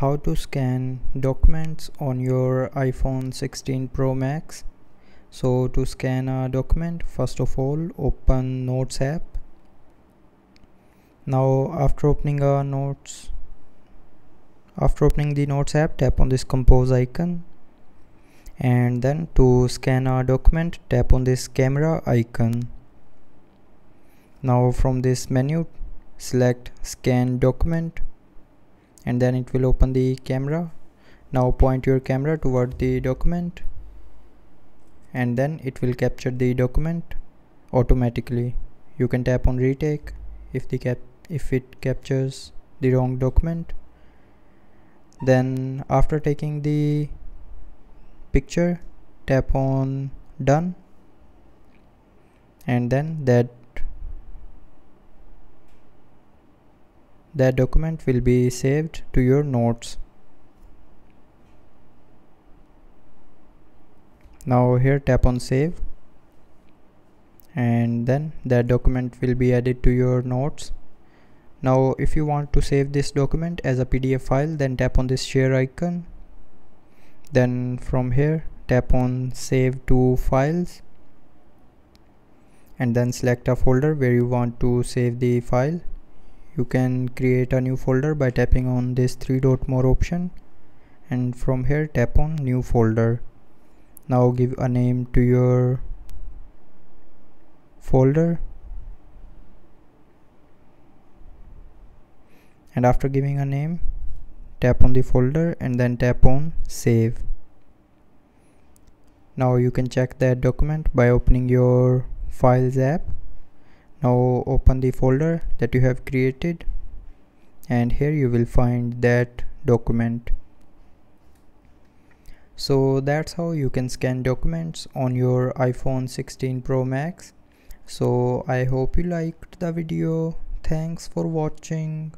how to scan documents on your iPhone 16 Pro Max? So to scan a document first of all open notes app. Now after opening a notes after opening the notes app tap on this compose icon. And then to scan a document tap on this camera icon. Now from this menu select scan document and then it will open the camera. Now point your camera toward the document and then it will capture the document automatically. You can tap on retake if the cap if it captures the wrong document. Then after taking the picture tap on done and then that that document will be saved to your notes. Now here tap on save. And then that document will be added to your notes. Now if you want to save this document as a pdf file then tap on this share icon. Then from here tap on save to files. And then select a folder where you want to save the file you can create a new folder by tapping on this three dot more option and from here tap on new folder. Now give a name to your folder. And after giving a name tap on the folder and then tap on save. Now you can check that document by opening your files app now open the folder that you have created and here you will find that document. So that's how you can scan documents on your iphone 16 pro max. So i hope you liked the video. Thanks for watching